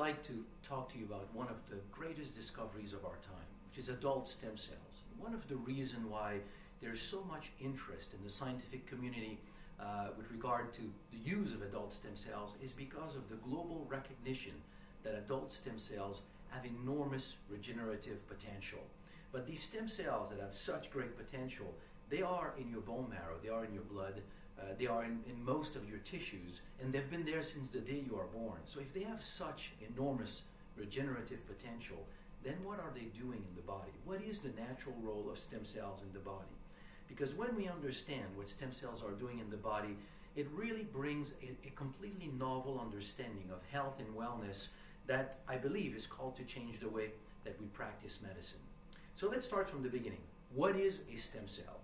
like to talk to you about one of the greatest discoveries of our time, which is adult stem cells. One of the reasons why there's so much interest in the scientific community uh, with regard to the use of adult stem cells is because of the global recognition that adult stem cells have enormous regenerative potential. But these stem cells that have such great potential, they are in your bone marrow, they are in your blood, uh, they are in, in most of your tissues, and they've been there since the day you are born. So if they have such enormous regenerative potential, then what are they doing in the body? What is the natural role of stem cells in the body? Because when we understand what stem cells are doing in the body, it really brings a, a, completely novel understanding of health and wellness that I believe is called to change the way that we practice medicine. So let's start from the beginning. What is a stem cell?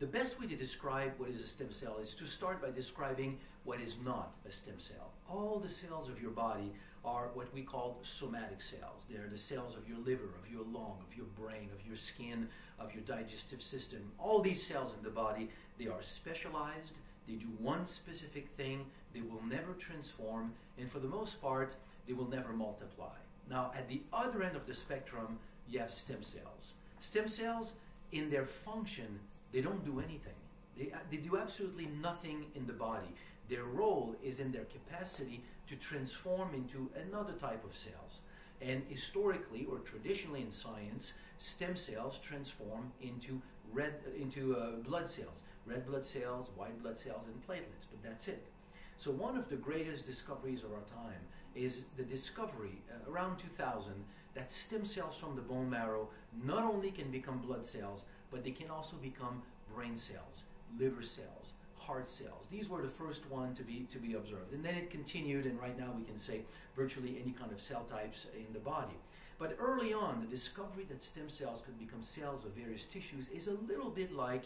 The best way to describe what is a stem cell is to start by describing what is not a stem cell. All the cells of your body are what we call somatic cells. They're the cells of your liver, of your lung, of your brain, of your skin, of your digestive system. All these cells in the body, they are specialized, they do one specific thing, they will never transform, and for the most part, they will never multiply. Now, at the other end of the spectrum, you have stem cells. Stem cells, in their function, they don't do anything. They, they do absolutely nothing in the body. Their role is in their capacity to transform into another type of cells. And historically or traditionally in science, stem cells transform into red into uh, blood cells, red blood cells, white blood cells, and platelets. But that's it. So one of the greatest discoveries of our time is the discovery uh, around 2000 that stem cells from the bone marrow not only can become blood cells, but they can also become brain cells, liver cells, heart cells. These were the first one to be to be observed, and then it continued. And right now we can say virtually any kind of cell types in the body. But early on, the discovery that stem cells could become cells of various tissues is a little bit like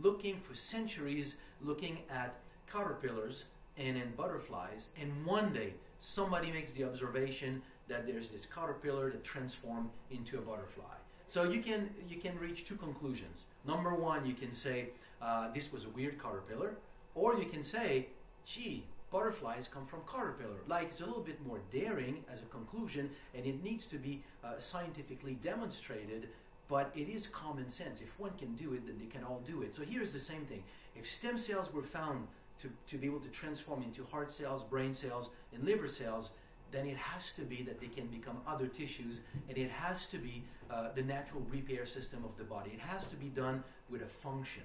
looking for centuries looking at caterpillars and then butterflies, and one day somebody makes the observation that there's this caterpillar that transformed into a butterfly. So you can you can reach two conclusions. Number one, you can say uh, this was a weird caterpillar, or you can say, gee, butterflies come from caterpillar. Like it's a little bit more daring as a conclusion, and it needs to be uh, scientifically demonstrated. But it is common sense. If one can do it, then they can all do it. So here's the same thing. If stem cells were found to, to be able to transform into heart cells, brain cells, and liver cells, then it has to be that they can become other tissues, and it has to be uh, the natural repair system of the body. It has to be done with a function.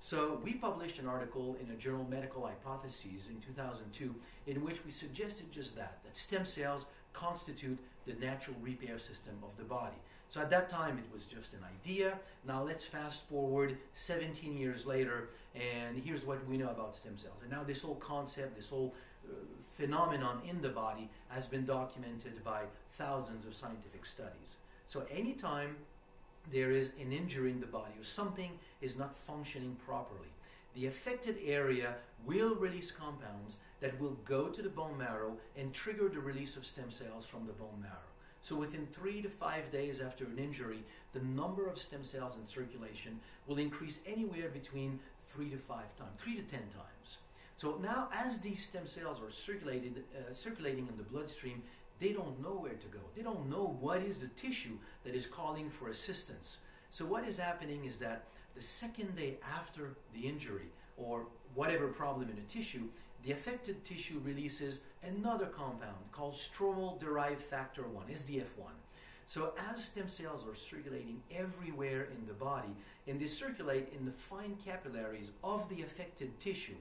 So we published an article in a journal Medical Hypotheses in 2002 in which we suggested just that, that stem cells constitute the natural repair system of the body. So at that time it was just an idea. Now let's fast forward 17 years later and here's what we know about stem cells. And now this whole concept, this whole uh, phenomenon in the body has been documented by thousands of scientific studies. So anytime there is an injury in the body or something is not functioning properly. The affected area will release compounds that will go to the bone marrow and trigger the release of stem cells from the bone marrow. So within three to five days after an injury, the number of stem cells in circulation will increase anywhere between three to five times, three to ten times. So now, as these stem cells are circulated, uh, circulating in the bloodstream, they don't know where to go. They don't know what is the tissue that is calling for assistance. So what is happening is that the second day after the injury or whatever problem in the tissue, the affected tissue releases another compound called stromal derived factor 1, SDF1. So as stem cells are circulating everywhere in the body, and they circulate in the fine capillaries of the affected tissue,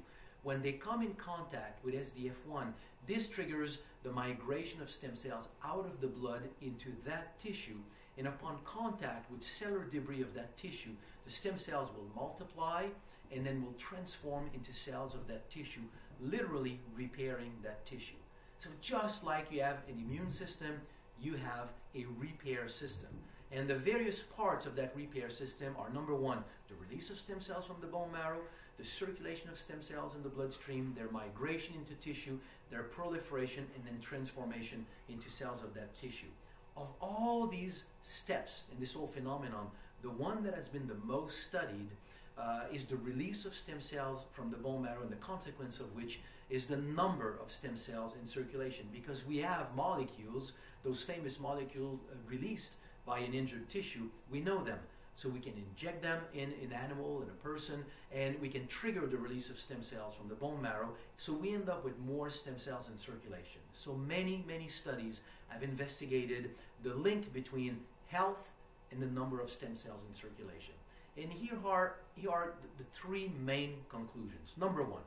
when they come in contact with SDF1, this triggers the migration of stem cells out of the blood into that tissue. And upon contact with cellular debris of that tissue, the stem cells will multiply and then will transform into cells of that tissue, literally repairing that tissue. So just like you have an immune system, you have a repair system. And the various parts of that repair system are number one, the release of stem cells from the bone marrow, the circulation of stem cells in the bloodstream, their migration into tissue, their proliferation, and then transformation into cells of that tissue. Of all these steps in this whole phenomenon, the one that has been the most studied uh, is the release of stem cells from the bone marrow, and the consequence of which is the number of stem cells in circulation because we have molecules, those famous molecules uh, released by an injured tissue, we know them. So we can inject them in an animal, in a person, and we can trigger the release of stem cells from the bone marrow. So we end up with more stem cells in circulation. So many, many studies have investigated the link between health and the number of stem cells in circulation. And here are, here are the, three main conclusions. Number one,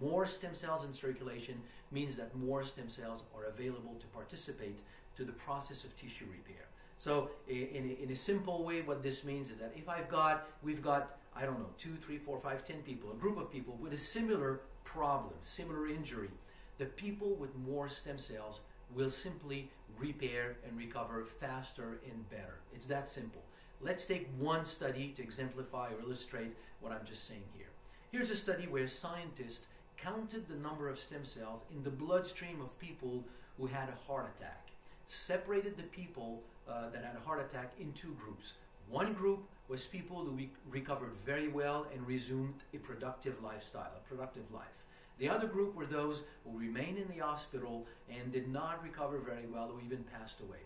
more stem cells in circulation means that more stem cells are available to participate to the process of tissue repair. So in, in a simple way, what this means is that if I've got, we've got, I don't know, two, three, four, five, ten people, a group of people with a similar problem, similar injury, the people with more stem cells will simply repair and recover faster and better. It's that simple. Let's take one study to exemplify or illustrate what I'm just saying here. Here's a study where scientists counted the number of stem cells in the bloodstream of people who had a heart attack, separated the people uh, that had a heart attack in two groups. One group was people who re- recovered very well and resumed a productive lifestyle, a productive life. The other group were those who remained in the hospital and did not recover very well or even passed away.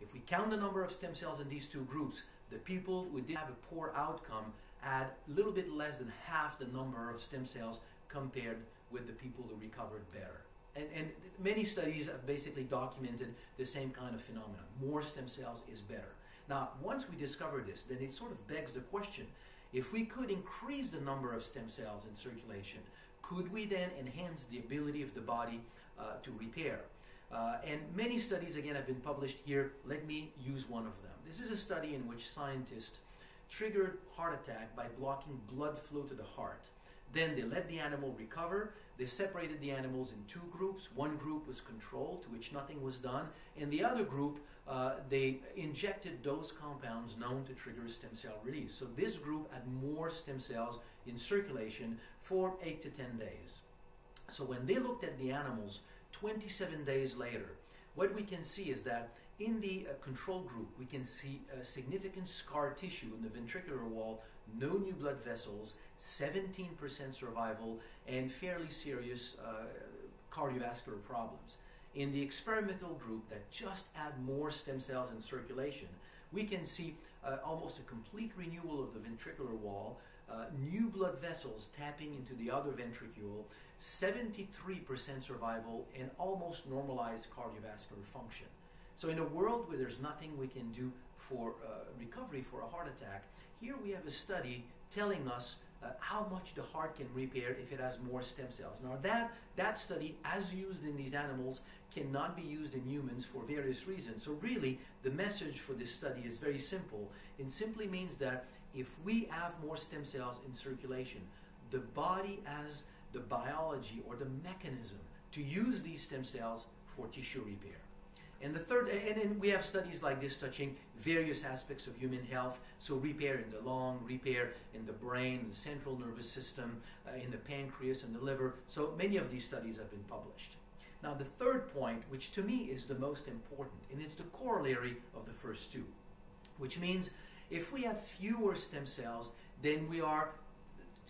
If we count the number of stem cells in these two groups, the people who did have a poor outcome had a little bit less than half the number of stem cells compared with the people who recovered better. And, and many studies have basically documented the same kind of phenomenon. More stem cells is better. Now, once we discover this, then it sort of begs the question if we could increase the number of stem cells in circulation, could we then enhance the ability of the body uh, to repair? Uh, and many studies, again, have been published here. Let me use one of them. This is a study in which scientists triggered heart attack by blocking blood flow to the heart. Then they let the animal recover. They separated the animals in two groups. One group was controlled, to which nothing was done. In the other group, uh, they injected those compounds known to trigger stem cell release. So this group had more stem cells in circulation for 8 to 10 days. So when they looked at the animals 27 days later, what we can see is that in the uh, control group, we can see a significant scar tissue in the ventricular wall, no new blood vessels, 17% survival, and fairly serious uh, cardiovascular problems. In the experimental group that just add more stem cells in circulation, we can see uh, almost a complete renewal of the ventricular wall, uh, new blood vessels tapping into the other ventricule, 73% survival, and almost normalized cardiovascular function. So, in a world where there's nothing we can do for uh, recovery for a heart attack, here we have a study telling us uh, how much the heart can repair if it has more stem cells. Now, that, that study, as used in these animals, cannot be used in humans for various reasons. So, really, the message for this study is very simple. It simply means that if we have more stem cells in circulation, the body has the biology or the mechanism to use these stem cells for tissue repair. And the third, and, we have studies like this touching various aspects of human health. So repair in the lung, repair in the brain, the central nervous system, uh, in the pancreas and the liver. So many of these studies have been published. Now the third point, which to me is the most important, and it's the corollary of the first two, which means if we have fewer stem cells, then we are,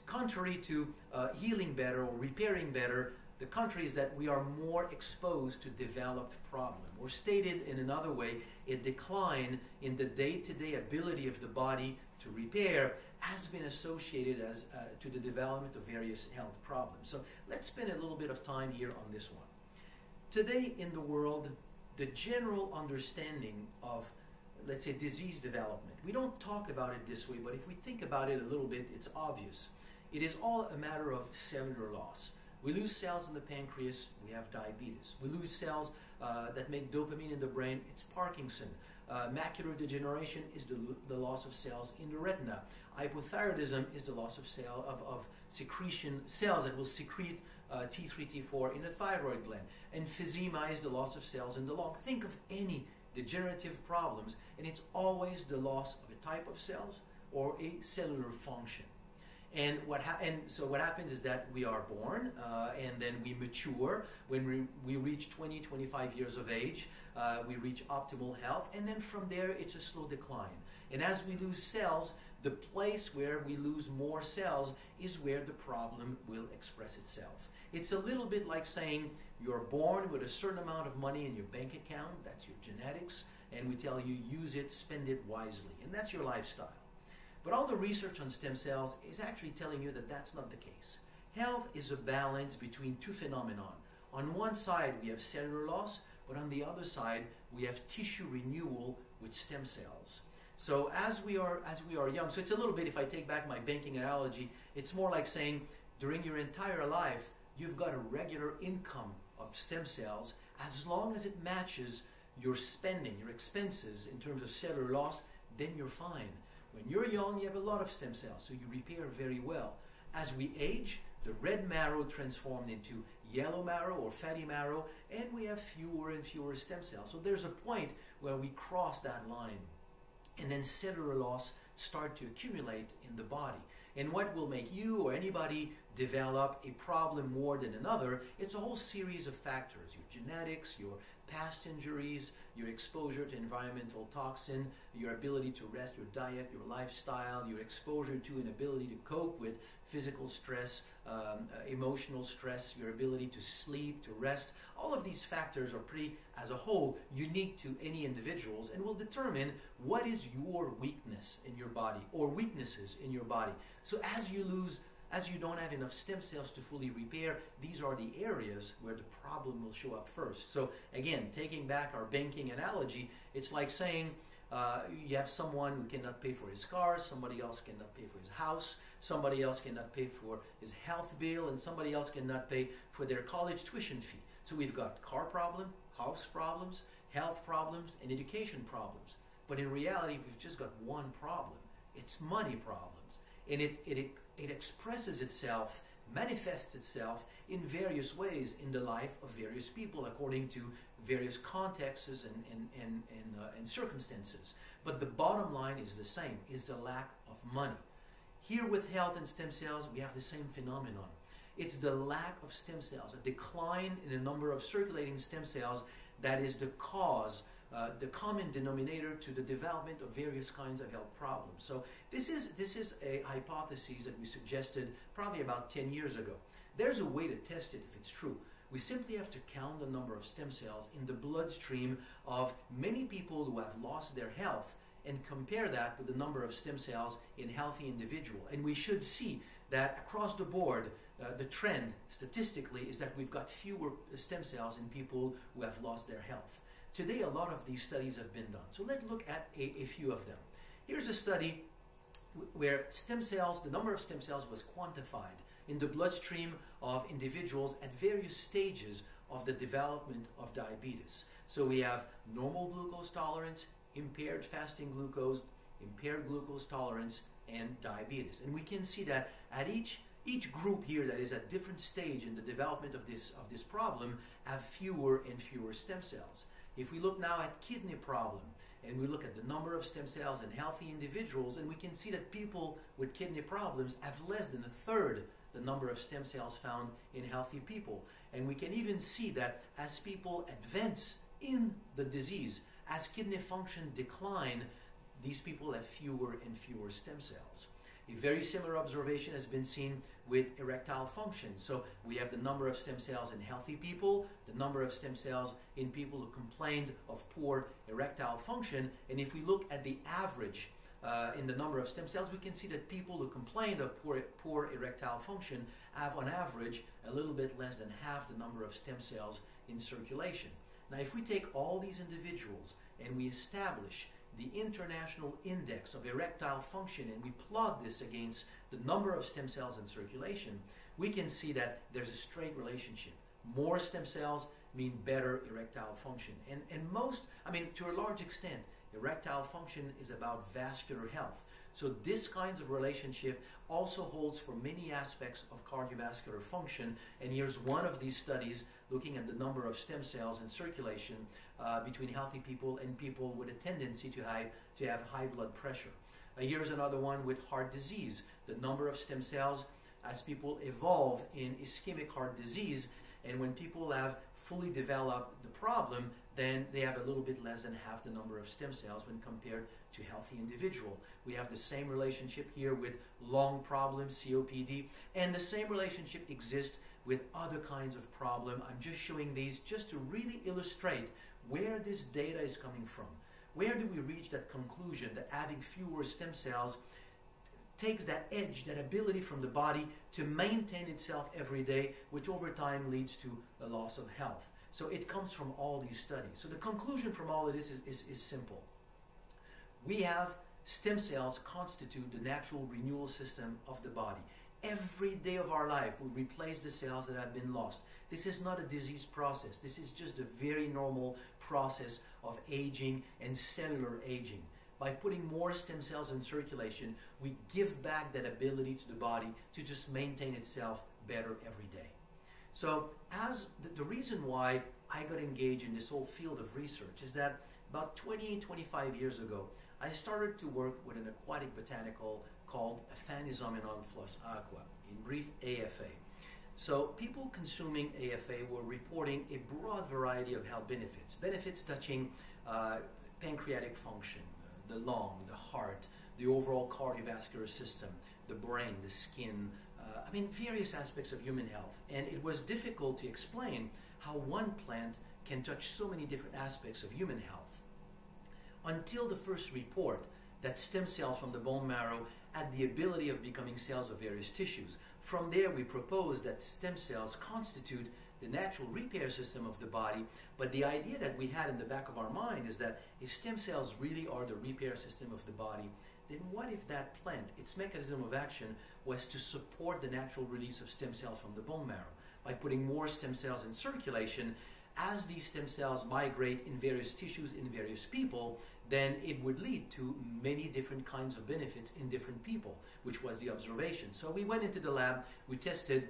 contrary to uh, healing better or repairing better, the country is that we are more exposed to developed problem. Or stated in another way, a decline in the day-to-day ability of the body to repair has been associated as uh, to the development of various health problems. So let's spend a little bit of time here on this one. Today in the world, the general understanding of let's say disease development. We don't talk about it this way, but if we think about it a little bit, it's obvious. It is all a matter of cellular loss. We lose cells in the pancreas, we have diabetes. We lose cells uh, that make dopamine in the brain, it's Parkinson. Uh, macular degeneration is the, the loss of cells in the retina. Hypothyroidism is the loss of cell of, of secretion cells that will secrete uh, T3, T4 in the thyroid gland. Emphysema is the loss of cells in the lung. Think of any degenerative problems, and it's always the loss of a type of cells or a cellular function. And what ha- and so what happens is that we are born uh, and then we mature. When we, we reach 20, 25 years of age, uh, we reach optimal health, and then from there it's a slow decline. And as we lose cells, the place where we lose more cells is where the problem will express itself. It's a little bit like saying you're born with a certain amount of money in your bank account, that's your genetics, and we tell you use it, spend it wisely, and that's your lifestyle. But all the research on stem cells is actually telling you that that's not the case. Health is a balance between two phenomena. On one side, we have cellular loss, but on the other side, we have tissue renewal with stem cells. So as we are as we are young, so it's a little bit if I take back my banking analogy, it's more like saying during your entire life you've got a regular income of stem cells as long as it matches your spending, your expenses in terms of cellular loss, then you're fine. When you're young, you have a lot of stem cells, so you repair very well. As we age, the red marrow transformed into yellow marrow or fatty marrow, and we have fewer and fewer stem cells. So there's a point where we cross that line, and then cellular loss start to accumulate in the body. And what will make you or anybody develop a problem more than another, it's a whole series of factors. Your genetics, your past injuries, your exposure to environmental toxin, your ability to rest, your diet, your lifestyle, your exposure to and ability to cope with physical stress, um, uh, emotional stress, your ability to sleep, to rest. All of these factors are pretty, as a whole, unique to any individuals and will determine what is your weakness in your body or weaknesses in your body. So as you lose as you don't have enough stem cells to fully repair, these are the areas where the problem will show up first. So, again, taking back our banking analogy, it's like saying uh, you have someone who cannot pay for his car, somebody else cannot pay for his house, somebody else cannot pay for his health bill, and somebody else cannot pay for their college tuition fee. So, we've got car problem, house problems, health problems, and education problems. But in reality, we've just got one problem it's money problems. And it, it, it expresses itself, manifests itself in various ways in the life of various people according to various contexts and, and, and, and, uh, and circumstances. But the bottom line is the same, is the lack of money. Here with health and stem cells, we have the same phenomenon. It's the lack of stem cells, a decline in the number of circulating stem cells that is the cause uh, the common denominator to the development of various kinds of health problems. So this is, this is a hypothesis that we suggested probably about 10 years ago. There's a way to test it if it's true. We simply have to count the number of stem cells in the bloodstream of many people who have lost their health and compare that with the number of stem cells in healthy individual. And we should see that across the board, uh, the trend statistically is that we've got fewer stem cells in people who have lost their health. Today, a lot of these studies have been done. So let's look at a, a few of them. Here's a study where stem cells, the number of stem cells was quantified in the bloodstream of individuals at various stages of the development of diabetes. So we have normal glucose tolerance, impaired fasting glucose, impaired glucose tolerance, and diabetes. And we can see that at each each group here that is at different stage in the development of this of this problem have fewer and fewer stem cells. If we look now at kidney problem, and we look at the number of stem cells in healthy individuals, and we can see that people with kidney problems have less than a third the number of stem cells found in healthy people. And we can even see that as people advance in the disease, as kidney function decline, these people have fewer and fewer stem cells. A very similar observation has been seen with erectile function. So we have the number of stem cells in healthy people, the number of stem cells in people who complained of poor erectile function. And if we look at the average uh, in the number of stem cells, we can see that people who complained of poor, poor erectile function have, on average, a little bit less than half the number of stem cells in circulation. Now, if we take all these individuals and we establish the International Index of Erectile Function and we plot this against the number of stem cells in circulation, we can see that there's a straight relationship. More stem cells mean better erectile function. And, and most, I mean, to a large extent, erectile function is about vascular health. So this kinds of relationship also holds for many aspects of cardiovascular function. And here's one of these studies looking at the number of stem cells in circulation uh, between healthy people and people with a tendency to, high, to have high blood pressure. Uh, here's another one with heart disease. The number of stem cells as people evolve in ischemic heart disease, and when people have fully developed the problem, then they have a little bit less than half the number of stem cells when compared to healthy individual. We have the same relationship here with lung problems, COPD, and the same relationship exists with other kinds of problem. I'm just showing these just to really illustrate where this data is coming from. Where do we reach that conclusion that having fewer stem cells takes that edge, that ability from the body to maintain itself every day, which over time leads to a loss of health. So it comes from all these studies. So the conclusion from all of this is, is, is simple. We have stem cells constitute the natural renewal system of the body. Every day of our life, we replace the cells that have been lost. This is not a disease process. This is just a very normal process of aging and cellular aging by putting more stem cells in circulation, we give back that ability to the body to just maintain itself better every day. So, as the, the, reason why I got engaged in this whole field of research is that about 20, 25 years ago, I started to work with an aquatic botanical called Aphanizomenon flos-aquae, in brief, AFA. So, people consuming AFA were reporting a broad variety of health benefits, benefits touching uh, pancreatic function, the lung, the heart, the overall cardiovascular system, the brain, the skin, uh, I mean, various aspects of human health. And it was difficult to explain how one plant can touch so many different aspects of human health. Until the first report that stem cells from the bone marrow had the ability of becoming cells of various tissues. From there, we proposed that stem cells constitute the natural repair system of the body. But the idea that we had in the back of our mind is that if stem cells really are the repair system of the body, then what if that plant, its mechanism of action, was to support the natural release of stem cells from the bone marrow by putting more stem cells in circulation? As these stem cells migrate in various tissues in various people, then it would lead to many different kinds of benefits in different people, which was the observation. So we went into the lab, we tested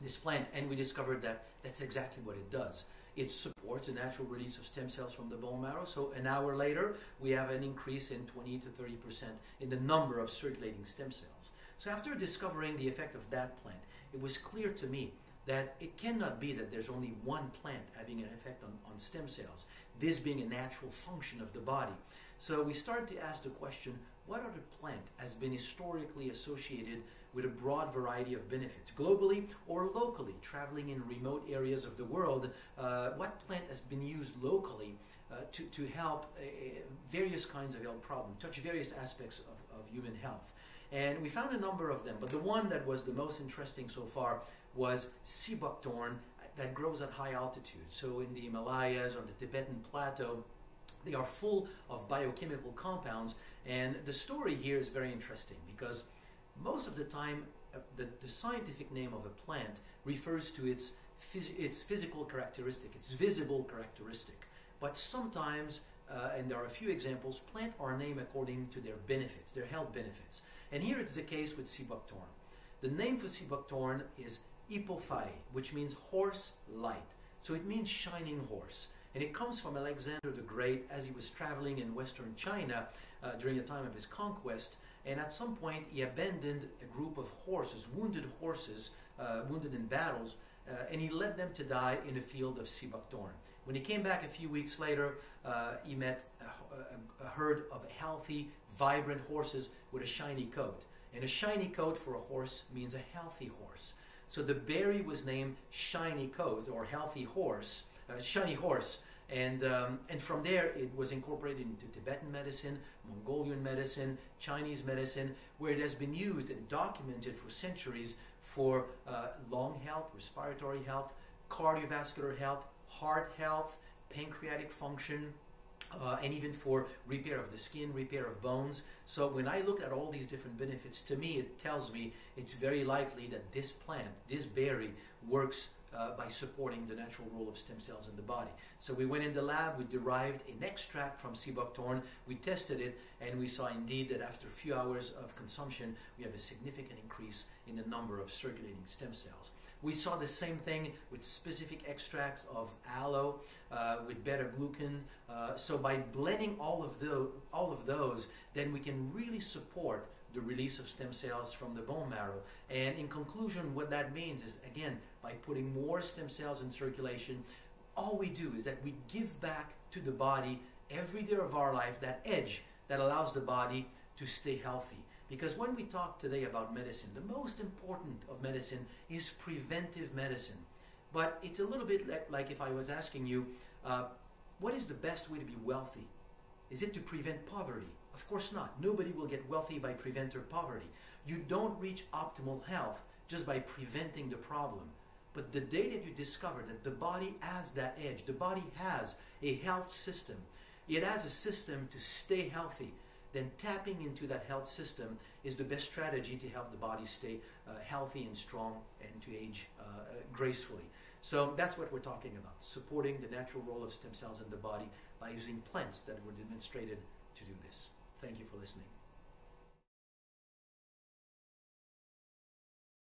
this plant, and we discovered that that's exactly what it does. It supports the natural release of stem cells from the bone marrow. So an hour later, we have an increase in 20 to 30 percent in the number of circulating stem cells. So after discovering the effect of that plant, it was clear to me that it cannot be that there's only one plant having an effect on, on stem cells, this being a natural function of the body. So we started to ask the question, what other plant has been historically associated with a broad variety of benefits, globally or locally, traveling in remote areas of the world. Uh, what plant has been used locally uh, to, to help uh, various kinds of health problems, touch various aspects of, of human health? And we found a number of them, but the one that was the most interesting so far was sea buckthorn that grows at high altitude. So in the Himalayas or the Tibetan plateau, they are full of biochemical compounds. And the story here is very interesting because most of the time, uh, the, the, scientific name of a plant refers to its, phys its physical characteristic, its visible characteristic. But sometimes, uh, and there are a few examples, plant are named according to their benefits, their health benefits. And here it's the case with sea buckthorn. The name for sea buckthorn is Hippophae, which means horse light. So it means shining horse. And it comes from Alexander the Great as he was traveling in western China uh, during the time of his conquest. And at some point, he abandoned a group of horses, wounded horses, uh, wounded in battles, uh, and he led them to die in a field of sea. When he came back a few weeks later, uh, he met a, a, a herd of healthy, vibrant horses with a shiny coat. And a shiny coat for a horse means a healthy horse. So the berry was named shiny coat or healthy horse, uh, shiny horse. And, um, and from there, it was incorporated into Tibetan medicine, Mongolian medicine, Chinese medicine, where it has been used and documented for centuries for uh, lung health, respiratory health, cardiovascular health, heart health, pancreatic function, uh, and even for repair of the skin, repair of bones. So when I look at all these different benefits, to me it tells me it's very likely that this plant, this berry, works uh, by supporting the natural role of stem cells in the body. So we went in the lab, we derived an extract from sea buckthorn, we tested it, and we saw indeed that after a few hours of consumption, we have a significant increase in the number of circulating stem cells. We saw the same thing with specific extracts of aloe, uh, with beta glucan. Uh, so by blending all of, the, all of those, then we can really support the release of stem cells from the bone marrow. And in conclusion, what that means is, again, by putting more stem cells in circulation, all we do is that we give back to the body every day of our life that edge that allows the body to stay healthy. Because when we talk today about medicine, the most important of medicine is preventive medicine. But it's a little bit like, like if I was asking you, uh, what is the best way to be wealthy? Is it to prevent poverty? Of course not. Nobody will get wealthy by preventing poverty. You don't reach optimal health just by preventing the problem. But the day that you discover that the body has that edge, the body has a health system, it has a system to stay healthy, then tapping into that health system is the best strategy to help the body stay uh, healthy and strong and to age uh, gracefully. So that's what we're talking about supporting the natural role of stem cells in the body by using plants that were demonstrated to do this. Thank you for listening.